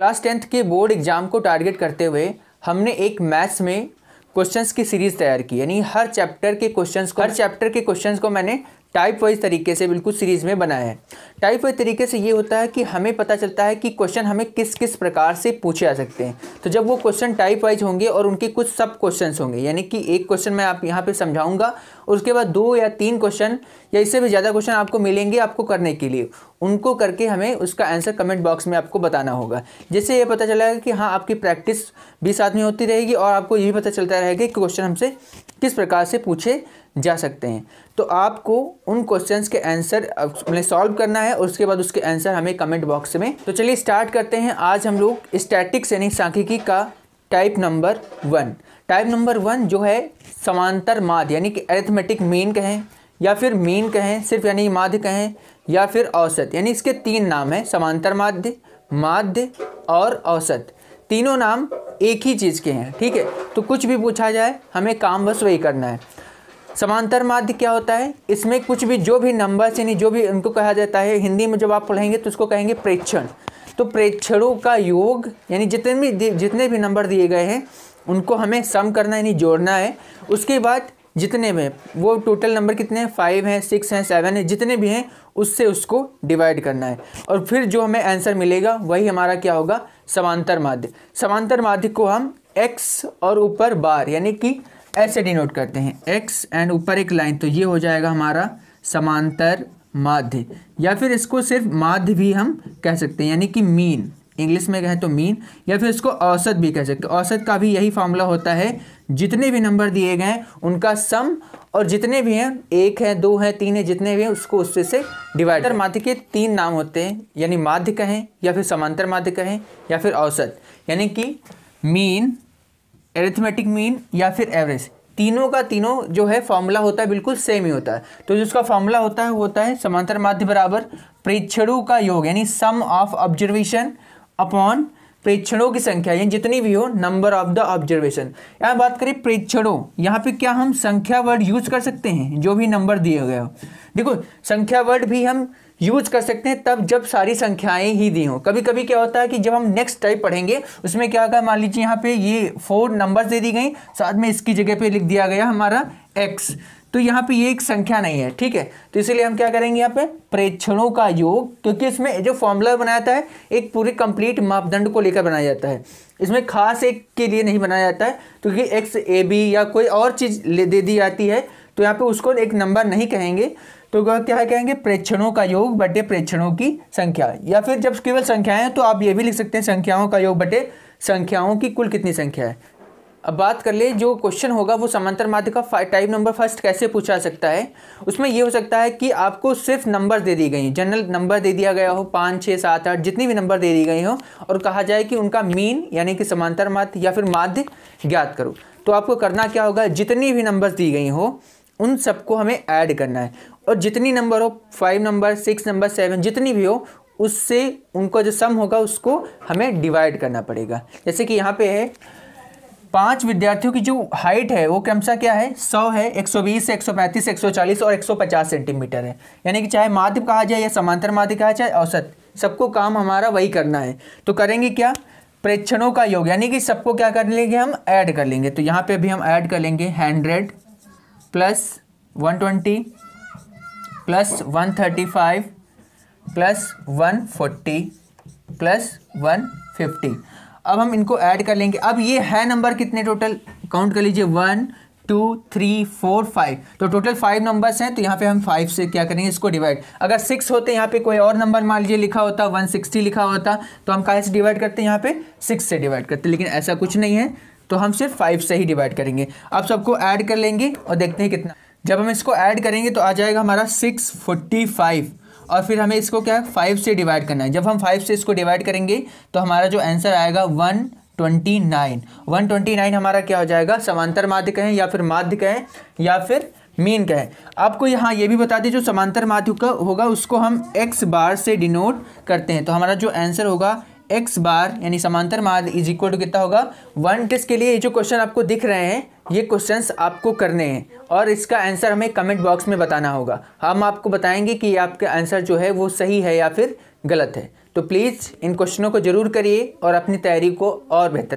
Class tenth के board exam को target करते हुए हमने एक मैथ्स में क्वेश्चंस की सीरीज़ तैयार की। यानी हर चैप्टर के क्वेश्चंस को हर चैप्टर के क्वेश्चंस को मैंने टाइप वाइज तरीके से बिल्कुल सीरीज़ में बनाया है। टाइप वाइज तरीके से ये होता है कि हमें पता चलता है कि क्वेश्चन हमें किस किस प्रकार से पूछे जा सकते हैं। तो जब वो क्वेश्चन टाइप वाइज होंगे और उनके कुछ सब क्वेश्चन होंगे, यानी कि एक क्वेश्चन मैं आप यहाँ पर समझाऊँगा उसके बाद दो या तीन क्वेश्चन या इससे भी ज़्यादा क्वेश्चन आपको मिलेंगे आपको करने के लिए। उनको करके हमें उसका आंसर कमेंट बॉक्स में आपको बताना होगा। जिससे ये पता चलेगा कि हाँ आपकी प्रैक्टिस भी साथ में होती रहेगी और आपको ये भी पता चलता रहेगा कि क्वेश्चन हमसे किस प्रकार से पूछे जा सकते हैं। तो आपको उन क्वेश्चंस के आंसर मतलब सॉल्व करना है, उसके बाद उसके आंसर हमें कमेंट बॉक्स में। तो चलिए स्टार्ट करते हैं। आज हम लोग स्टैटिक्स यानी सांख्यिकी का type number one type number one जो है, समांतर माध्य, यानी कि अरिथमेटिक मीन कहें, या फिर मीन कहें, सिर्फ़ यानी माध्य कहें, या फिर औसत, यानी इसके तीन नाम हैं, समांतर माध्य माध्य और औसत। तीनों नाम एक ही चीज़ के हैं, ठीक है? तो कुछ भी पूछा जाए, हमें काम बस वही करना है। समांतर माध्य क्या होता है? इसमें कुछ भी, जो भी नंबर्स यानी जो भी उनको कहा जाता है, हिंदी में जब आप पढ़ेंगे तो उसको कहेंगे प्रेक्षण। तो प्रेक्षणों का योग, यानी जितने भी जितने भी नंबर दिए गए हैं, उनको हमें सम करना, यानी जोड़ना है। उसके बाद जितने में, वो टोटल नंबर कितने हैं? फाइव हैं सिक्स हैं सेवन हैं, जितने भी हैं, उससे उसको डिवाइड करना है। और फिर जो हमें आंसर मिलेगा, वही हमारा क्या होगा? समांतर माध्य। समांतर माध्य को हम एक्स और ऊपर बार, यानी कि ऐसे डिनोट करते हैं। एक्स एंड ऊपर एक लाइन तो ये हो जाएगा हमारा समांतर माध्य। या फिर इसको सिर्फ़ माध्य भी हम कह सकते हैं, यानी कि मीन। इंग्लिश में कहें तो मीन, या फिर इसको औसत भी कह सकते हैं। औसत का भी यही फॉर्मूला होता है, जितने भी नंबर दिए गए हैं, उनका सम और जितने भी हैं, एक है, दो है, तीन है, जितने भी हैं, उसको उससे से डिवाइडर माध्य के तीन नाम होते हैं, यानी माध्य कहें, या फिर समांतर माध्य कहें, या फिर औसत। यानी कि मीन एरिथमेटिक मीन, या फिर एवरेज तीनों का तीनों जो है फॉर्मूला होता है बिल्कुल सेम ही होता है। तो जिसका फॉर्मूला होता है वो होता है समांतर माध्य बराबर प्रेक्षणों का योग, यानी सम ऑफ़ ऑब्जर्वेशन अपॉन प्रेक्षणों की संख्या, यानी जितनी भी हो नंबर ऑफ़ द ऑब्जर्वेशन यहाँ बात करें प्रेक्षणों, यहाँ पे क्या हम संख्या वर्ड यूज़ कर सकते हैं, जो भी नंबर दिए गए हो। देखो, संख्या वर्ड भी हम यूज़ कर सकते हैं तब जब सारी संख्याएँ ही दी हों। कभी कभी क्या होता है कि जब हम नेक्स्ट टाइप पढ़ेंगे, उसमें क्या होगा? मान लीजिए यहाँ पे ये फोर नंबर्स दे दी गई, साथ में इसकी जगह पे लिख दिया गया हमारा एक्स तो यहाँ पे ये एक संख्या नहीं है, ठीक है? तो इसीलिए हम क्या करेंगे यहाँ पे? प्रेक्षणों का योग, क्योंकि इसमें जो फॉर्मूला बनाया जाता है, एक पूरे कंप्लीट मापदंड को लेकर बनाया जाता है। इसमें खास एक के लिए नहीं बनाया जाता है, क्योंकि एक्स ए बी या कोई और चीज़ दे दी जाती है तो यहाँ पे उसको एक नंबर नहीं कहेंगे। तो क्या कहेंगे? प्रेक्षणों का योग बटे प्रेक्षणों की संख्या। या फिर जब केवल संख्याएँ तो आप ये भी लिख सकते हैं, संख्याओं का योग बटे संख्याओं की कुल कितनी संख्या है। अब बात कर ले, जो क्वेश्चन होगा, वो समांतर माध्य का टाइप नंबर फ़र्स्ट कैसे पूछा सकता है? उसमें ये हो सकता है कि आपको सिर्फ़ नंबर दे दी गई जनरल नंबर दे दिया गया हो, पाँच, छः, सात, आठ, जितनी भी नंबर दे दी गई हो, और कहा जाए कि उनका मीन यानी कि समांतर माध्य या फिर माध्य ज्ञात करो। तो आपको करना क्या होगा? जितनी भी नंबर दी गई हो उन सबको हमें ऐड करना है। और जितनी नंबर हो five number six number seven जितनी भी हो, उससे उनका जो सम होगा, उसको हमें डिवाइड करना पड़ेगा। जैसे कि यहाँ पे है, पाँच विद्यार्थियों की जो हाइट है, वो क्रमशः क्या है? सौ है, एक सौ बीस, एक सौ पैंतीस, एक सौ चालीस और एक सौ पचास सेंटीमीटर है। यानी कि चाहे माध्य कहा जाए या समांतर माध्य कहा जाए, औसत, सबको काम हमारा वही करना है। तो करेंगे क्या? प्रेक्षणों का योग, यानी कि सबको क्या कर लेंगे हम? ऐड कर लेंगे। तो यहाँ पे भी हम ऐड कर लेंगे hundred plus one twenty plus one thirty five plus one forty plus one fifty अब हम इनको ऐड कर लेंगे। अब ये है नंबर कितने टोटल काउंट कर लीजिए। One two three four five तो टोटल फाइव नंबर्स हैं तो यहाँ पे हम फाइव से क्या करेंगे? इसको डिवाइड अगर सिक्स होते यहाँ पे कोई और नंबर मान लीजिए, लिखा होता वन सिक्सटी लिखा होता तो हम कहाँ से डिवाइड करते हैं? यहाँ पे सिक्स से डिवाइड करते लेकिन ऐसा कुछ नहीं है। तो हम सिर्फ़ फाइव से ही डिवाइड करेंगे। अब सबको ऐड कर लेंगे और देखते हैं कितना। जब हम इसको ऐड करेंगे तो आ जाएगा हमारा सिक्स फोर्टी फाइव और फिर हमें इसको क्या है फाइव से डिवाइड करना है। जब हम फाइव से इसको डिवाइड करेंगे तो हमारा जो आंसर आएगा one twenty nine one twenty nine हमारा क्या हो जाएगा, समांतर माध्य कहें या फिर माध्य कहें या फिर मीन कहें आपको यहाँ ये भी बता दें, जो समांतर माध्य का होगा, उसको हम एक्स बार से डिनोट करते हैं। तो हमारा जो आंसर होगा एक्स बार यानी समांतर माध्य इज़ इक्वल टू कितना होगा? वन टेस्ट के लिए ये जो क्वेश्चन आपको दिख रहे हैं, ये क्वेश्चंस आपको करने हैं और इसका आंसर हमें कमेंट बॉक्स में बताना होगा। हम आपको बताएँगे कि आपका आंसर जो है वो सही है या फिर गलत है। तो प्लीज़ इन क्वेश्चनों को ज़रूर करिए और अपनी तैयारी को और बेहतर